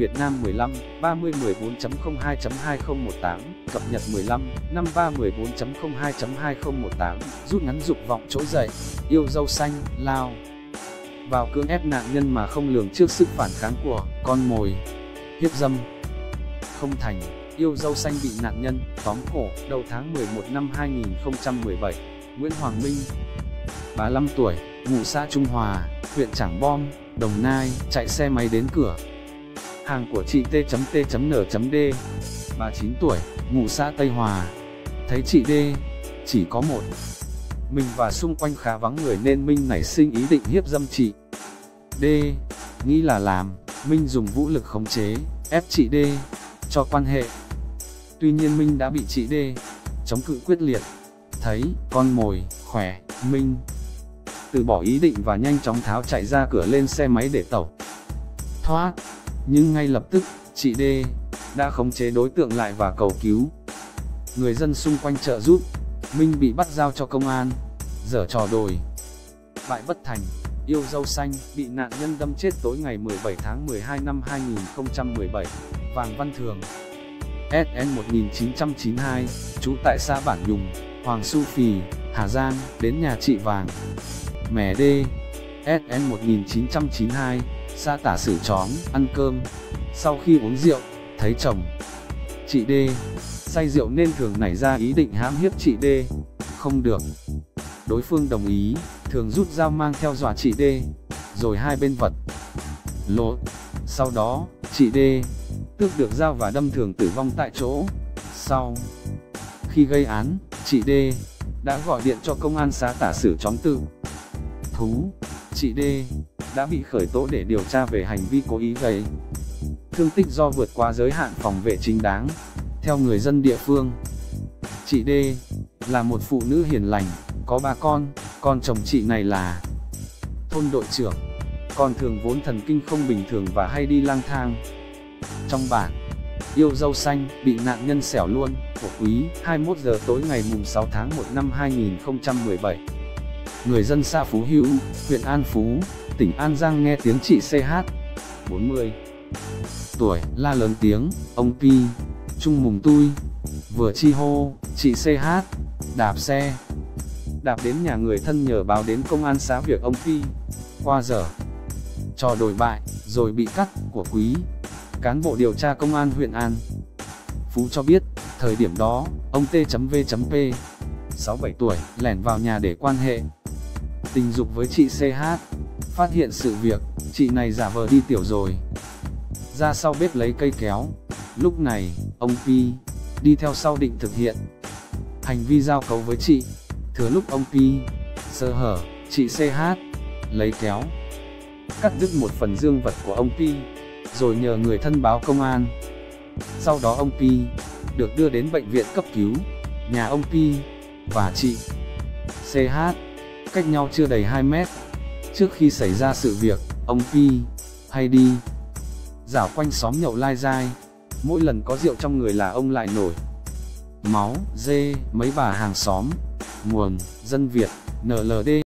Việt Nam 15, 30 14.02.2018, cập nhật 15, 53 14.02.2018, rút ngắn dục vọng trỗi dậy, yêu dâu xanh, lao. Vào cưỡng ép nạn nhân mà không lường trước sức phản kháng của con mồi, hiếp dâm. Không thành, yêu dâu xanh bị nạn nhân tóm cổ đầu tháng 11 năm 2017. Nguyễn Hoàng Minh, 35 tuổi, ngụ xã Trung Hòa, huyện Trảng Bom, Đồng Nai, chạy xe máy đến cửa. Hàng của chị T.T.N.D, 39 tuổi, ngụ xã Tây Hòa. Thấy chị D, chỉ có một. Mình và xung quanh khá vắng người nên Minh nảy sinh ý định hiếp dâm chị. D, nghĩ là làm, Minh dùng vũ lực khống chế, ép chị D, cho quan hệ. Tuy nhiên Minh đã bị chị D, chống cự quyết liệt. Thấy, con mồi, khỏe, Minh, từ bỏ ý định và nhanh chóng tháo chạy ra cửa lên xe máy để tẩu. Thoát, nhưng ngay lập tức, chị D đã khống chế đối tượng lại và cầu cứu. Người dân xung quanh trợ giúp, Minh bị bắt giao cho công an, dở trò đồi. Bại bất thành, yêu dâu xanh, bị nạn nhân đâm chết tối ngày 17 tháng 12 năm 2017, Vàng Văn Thường. SN 1992, trú tại xã Bản Nhùng, Hoàng Su Phì, Hà Giang, đến nhà chị Vàng. Mẻ D, SN 1992, xã Tả Sử Chóm, ăn cơm. Sau khi uống rượu, thấy chồng. Chị D, say rượu nên thường nảy ra ý định hãm hiếp chị D. Không được. Đối phương đồng ý, thường rút dao mang theo dọa chị D, rồi hai bên vật. Lột. Sau đó, chị D, tước được dao và đâm thường tử vong tại chỗ. Sau, khi gây án, chị D, đã gọi điện cho công an xã tả sử chóng tự. Thú, chị D, đã bị khởi tố để điều tra về hành vi cố ý gây thương tích do vượt qua giới hạn phòng vệ chính đáng. Theo người dân địa phương, chị D là một phụ nữ hiền lành, có ba con, con chồng chị này là thôn đội trưởng, Con thường vốn thần kinh không bình thường và hay đi lang thang. Trong bản, yêu dâu xanh bị nạn nhân xẻo luôn của quý 21 giờ tối ngày mùng 6 tháng 1 năm 2017. Người dân xã Phú Hữu, huyện An Phú, tỉnh An Giang nghe tiếng chị CH 40 tuổi la lớn tiếng, ông Pi, chung mùng tui, vừa chi hô, chị CH, đạp xe, đạp đến nhà người thân nhờ báo đến công an xã việc ông Pi, qua giờ, trò đổi bại, rồi bị cắt, của quý, cán bộ điều tra công an huyện An. Phú cho biết, thời điểm đó, ông T.V.P, 67 tuổi, lẻn vào nhà để quan hệ. Tình dục với chị CH. Phát hiện sự việc, chị này giả vờ đi tiểu rồi. Ra sau bếp lấy cây kéo. Lúc này, ông Pi đi theo sau định thực hiện hành vi giao cấu với chị. Thừa lúc ông Pi sơ hở, chị CH lấy kéo cắt đứt một phần dương vật của ông Pi, rồi nhờ người thân báo công an. Sau đó ông Pi được đưa đến bệnh viện cấp cứu. Nhà ông Pi và chị CH cách nhau chưa đầy 2 mét. Trước khi xảy ra sự việc, ông Pi hay đi dạo quanh xóm nhậu lai dai. Mỗi lần có rượu trong người là ông lại nổi máu, dê, mấy bà hàng xóm. Nguồn, dân Việt, NLD